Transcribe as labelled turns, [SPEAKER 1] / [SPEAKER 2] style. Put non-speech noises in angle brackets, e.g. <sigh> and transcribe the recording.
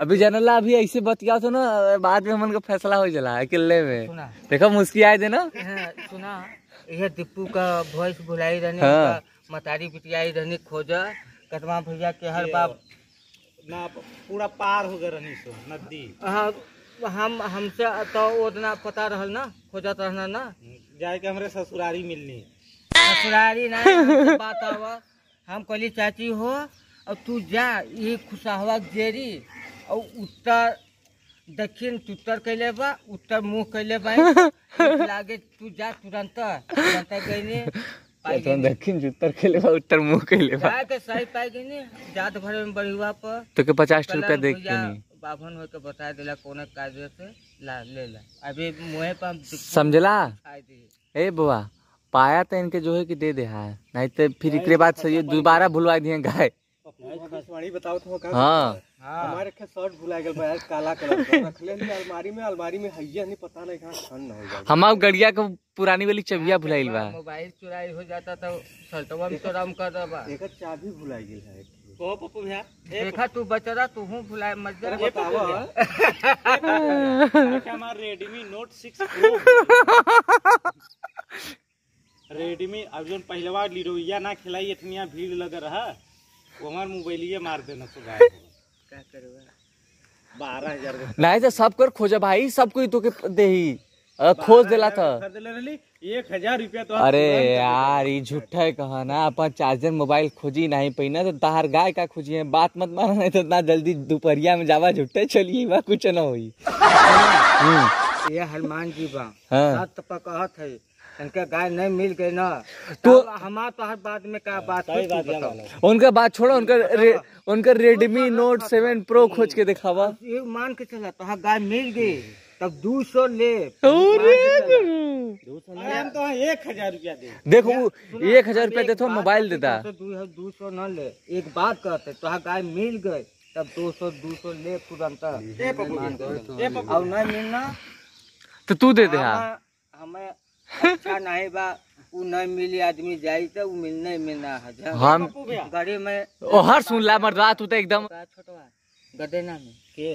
[SPEAKER 1] अभी जनला अभी ऐसे बतिया तो ना बाद में हमन का फैसला हो जाला अकेले में। देखो मुस्की आए थे ना।
[SPEAKER 2] हाँ, सुना। यह दीपू का वॉइस बुलाई रहने
[SPEAKER 1] हाँ।
[SPEAKER 2] मतारी बिटियाई रहने खोजा। कदमा भैया के हर बाप।
[SPEAKER 3] ना पूरा पार हो गए रहनी सो नदी।
[SPEAKER 2] हाँ हम हमसे तो उतना पता रहल ना खोजत रहना ना।
[SPEAKER 3] जाए के हमरे ससुरारी मिलनी।
[SPEAKER 2] ससुरारी ना <laughs> बात आवा। हम कहली चाची हो अब तू जा ये खुशहवा जेरी। और उत्तर दक्षिण उत्तर कैले बा उत्तर मुँह कैले बा। <laughs> लागे तू जा तुरंत तुरंत गईनी
[SPEAKER 1] तो दक्षिण उत्तर के लिए उत्तर मुँह के लिए
[SPEAKER 2] जाए के सही पाई गईनी जात भर में बढ़िया पर।
[SPEAKER 1] तो के पचास रुपया देख के नहीं
[SPEAKER 2] बाभन होके बता दिला कौन कार्य से ला ले ला। अभी मुँह पर
[SPEAKER 1] समझला? ए बुआ पाया तो इनके जो है कि दे दे है नहीं तो फिर एक बाद से ये दोबारा भुलवा दिए गाय।
[SPEAKER 3] बताओ तो
[SPEAKER 1] हाँ।
[SPEAKER 2] हाँ?
[SPEAKER 3] हमारे के शर्ट भुला बा काला कलर रख ले अलमारी में अलमारी में हैया नहीं पता नहीं कहाँ छन ना हो जाए
[SPEAKER 1] हमार गड़िया के पुरानी वाली चबिया भुलाइल बा।
[SPEAKER 2] मोबाइल चुराई हो जाता तो सल्टवा में तो राम कर दबा
[SPEAKER 3] एक चाबी भुला गेल है ओ पप्पू भैया
[SPEAKER 2] देखा तू बचरा तू हूँ भुलाए मत जा।
[SPEAKER 3] अरे बताओ। हमारा रेडमी नोट 6 प्रो रेडमी अब जो पहले बार लिरोइया ना खिलाई इतनी भीड़ लग रहा हमार मोबाइलिए मार देना तो हो
[SPEAKER 2] क्या करबा
[SPEAKER 3] बारह हज़ार
[SPEAKER 1] नहीं तो सब कर खोजा भाई सब कोई तो के दे ही। खोज देला था।
[SPEAKER 3] एक हज़ार रुपया तो
[SPEAKER 1] अरे यार ये झूठा है कहा ना अपन चार्जर मोबाइल खोजी नहीं पहिना तो तार गाय का खोजी है बात मत माना नहीं तो इतना जल्दी दोपहरिया में जावा झूठे चलिए बा कुछ ना हुई। <laughs> हम्म,
[SPEAKER 2] ये हनुमान जी बा।
[SPEAKER 1] हाँ।
[SPEAKER 2] कहत है इनके गाय नहीं मिल गई ना।
[SPEAKER 1] तो-
[SPEAKER 2] तो हमार तो हर बात में का बात है तू
[SPEAKER 1] उनका बात छोड़ो उनका रे, उनका रेडमी नोट सेवन प्रो खोज के दिखावा।
[SPEAKER 2] ये मान के चला तो गाय मिल गई तब दो सौ ले।
[SPEAKER 3] तो एक हज़ार रुपया दे।
[SPEAKER 1] देखो एक हज़ार रुपया देते मोबाइल देता।
[SPEAKER 2] दो सौ न ले। एक बात कहते तो गाय मिल गई तब दो सौ दो सौ ले तुरंत। और नहीं मिलना
[SPEAKER 1] तो तू दे दे हाँ।
[SPEAKER 2] हमें अच्छा नहीं बा उ नहीं मिली आदमी जाई तो उ मिलना ही मिलना है
[SPEAKER 1] हम
[SPEAKER 2] गाड़ी में
[SPEAKER 1] ओ हर सुन ला मर्दा तू तो एकदम
[SPEAKER 2] छोटवा गदेना में के?